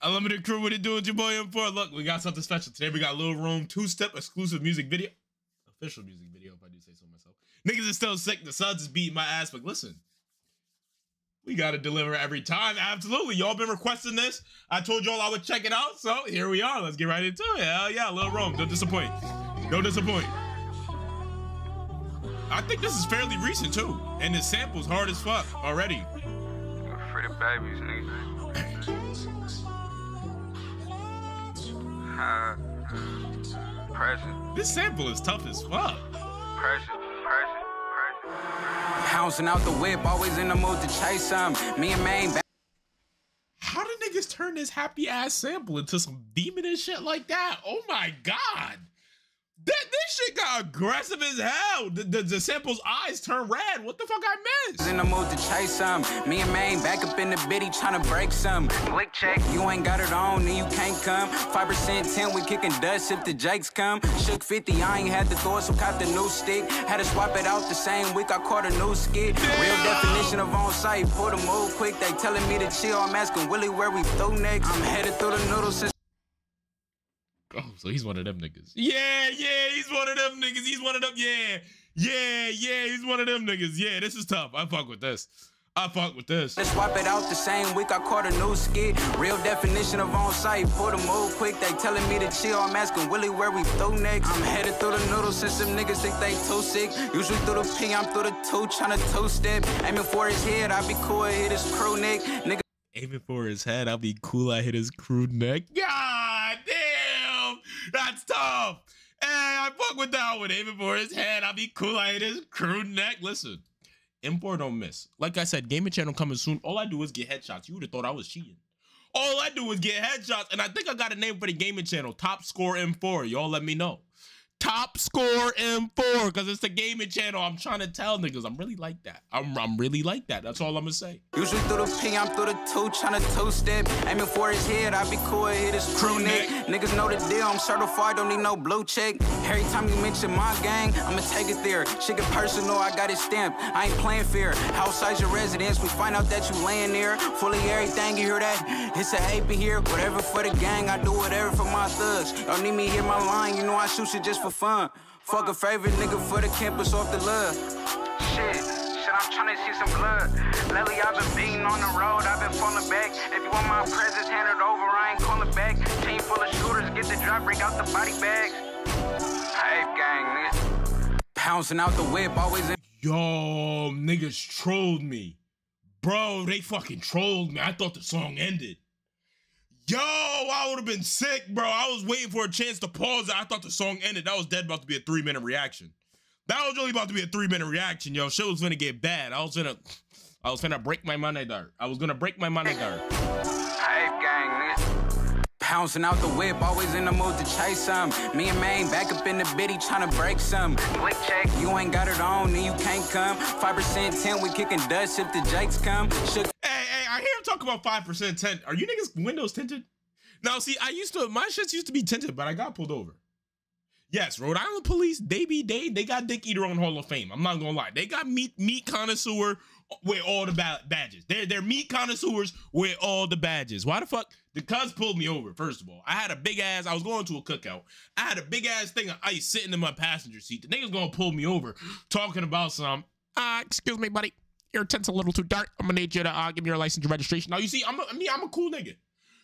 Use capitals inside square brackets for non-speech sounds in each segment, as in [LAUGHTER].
Unlimited crew, what it doing? Your boy M4. Look, we got something special today. We got Lil Rome two-step exclusive music video, official music video, if I do say so myself. Niggas is still sick. The Suds is beating my ass, but listen, we gotta deliver every time. Absolutely, y'all been requesting this. I told y'all I would check it out, so here we are. Let's get right into it. Hell yeah, Lil Rome, don't disappoint. Don't disappoint. I think this is fairly recent too, and the sample's hard as fuck already. Free the babies, nigga. [LAUGHS] Uh, present, This sample is tough as fuck. present, present, present. Bouncing out the whip, always in the mood to chase some. Me and Maine back How did niggas turn this happy ass sample into some demon and shit like that? Oh my god. That this shit got aggressive as hell. The, the, the sample's eyes turn red. What the fuck I missed? in the mood to chase some. Me and Maine back up in the biddy tryna break some. Quick check, you ain't got it on, then you can't come. 5% 10, we kicking dust if the Jakes come. Shook 50, I ain't had the it, so caught the new stick. Had to swap it out the same week, I caught a new skit. Real definition of on site, pull the move quick. They telling me to chill, I'm asking Willie where we through next. I'm headed through the noodles since Oh, so he's one of them niggas. Yeah, yeah, he's one of them niggas. He's one of them. Yeah, yeah, yeah, he's one of them niggas. Yeah, this is tough. I fuck with this. I fuck with this. Let's swap it out the same week. I caught a new skit. Real definition of on site. Pull the move quick. They telling me to chill. I'm asking Willie where we through next. I'm headed through the noodle since some niggas think they too sick. Usually through the P, I'm through the two, trying to two step. Aiming for his head. I'll be cool. I Hit his crew neck. Nigga. Aiming for his head. I'll be cool. I hit his crew neck. God damn, that's tough. Hey, I fuck with that one. Aiming for his head. I'll be cool. I hit his crew neck. Listen, M4 don't miss. Like I said, gaming channel coming soon. All I do is get headshots. You would have thought I was cheating. All I do is get headshots, and I think I got a name for the gaming channel. Top Score M4. Y'all let me know. Top Score M4, because it's the gaming channel. I'm trying to tell niggas, I'm really like that. I'm, I'm really like that. That's all I'm gonna say. Usually through the P, I'm through the two, trying to two step. Aiming for his head, I be cool, hit his crew neck. Niggas know the deal, I'm certified, don't need no blue check. Every time you mention my gang, I'ma take it there. Shit get personal, I got it stamped. I ain't playing fair. Outside your residence, we find out that you laying there. Fully everything, you hear that? It's a in here, whatever for the gang, I do whatever for my thugs. Y'all need me hit my line, you know I shoot shit just for fun. Fuck a favorite nigga for the campus off the love. Shit, shit, I'm tryna see some blood. Lately, I've been beating on the road, I've been falling back. If you want my presence, hand it over, I ain't calling back. Team full of shooters, get the drop, break out the body bags. Pouncing out the whip, always in. Yo, niggas trolled me. Bro, they fucking trolled me. I thought the song ended. Yo, I would have been sick, bro. I was waiting for a chance to pause it. I thought the song ended. That was dead about to be a three minute reaction. That was only about to be a three minute reaction, yo. Shit was gonna get bad. I was gonna, I was gonna break my money. I was gonna break my money. Pouncing out the whip, always in the mood to chase some. Me and Maine back up in the biddy to break some. Quick check, you ain't got it on, then you can't come. 5% 10, we kicking dust if the Jakes come. Shook Hey, hey, I hear him talk about 5% tint. Are you niggas windows tinted? Now, see, I used to, my shits used to be tinted, but I got pulled over. Yes, Rhode Island police, they be, they, they got Dick Eater on Hall of Fame. I'm not gonna lie. They got meat, meat connoisseur with all the ba- badges. They're, they're meat connoisseurs with all the badges. Why the fuck? The cuz pulled me over, first of all. I had a big ass, I was going to a cookout. I had a big ass thing of ice sitting in my passenger seat. The nigga's gonna pull me over talking about some, uh, excuse me, buddy. Your tent's a little too dark. I'm gonna need you to uh, give me your license and registration. Now you see, I'm a, me, I'm a cool nigga.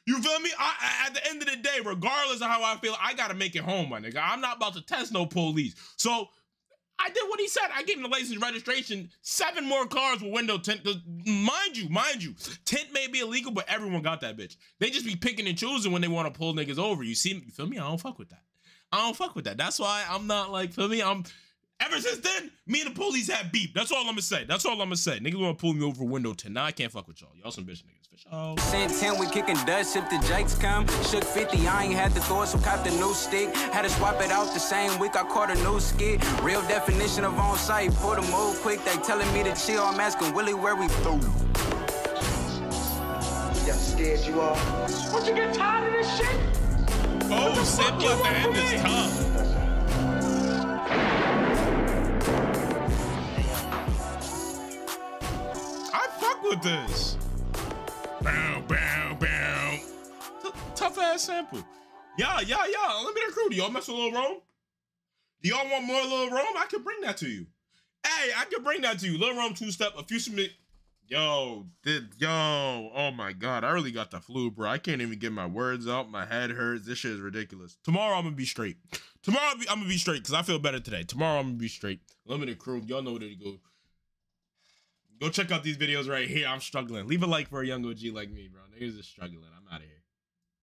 You feel me? I, I- at the end of the day, regardless of how I feel, I gotta make it home, my nigga. I'm not about to test no police. So I did what he said. I gave him the license registration. Seven more cars with window tint. Mind you, mind you, tint may be illegal, but everyone got that bitch. They just be picking and choosing when they want to pull niggas over. You see, you feel me? I don't fuck with that. I don't fuck with that. That's why I'm not like, feel me? I'm ever since then, me and the police have beef. That's all I'm gonna say. That's all I'm gonna say. Niggas wanna pull me over window 10. Now I can't fuck with y'all. Y'all some bitch niggas for sure. Percent 10, we kicking dust if the Jakes come. Shook 50, I ain't had the throw so cop the new stick. Had to swap it out the same week, I caught a new skit. Real definition of on site, pull the move quick. They telling me to chill, I'm asking Willie where we through. Yeah, scared you are. Once you get tired of this shit, Oh, simple at the end is tough. With this. Bow, bow, bow. fast sample. Yeah, yeah, yeah. Unlimited crew. Do y'all mess with Lil Rome? Do y'all want more Lil Rome? I can bring that to you. Hey, I can bring that to you. Lil Rome two step, a few submit. Yo, did yo, oh my god, I really got the flu, bro. I can't even get my words out. My head hurts. This shit is ridiculous. Tomorrow I'm gonna be straight. Tomorrow I'm gonna be straight because I feel better today. Tomorrow I'm gonna be straight. Limited crew, y'all know where to go. Go check out these videos right here. I'm struggling. Leave a like for a young OG like me, bro. Niggas is struggling. I'm out of here.